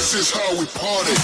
This is how we party.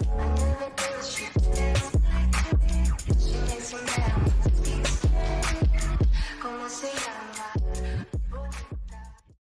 Thank you.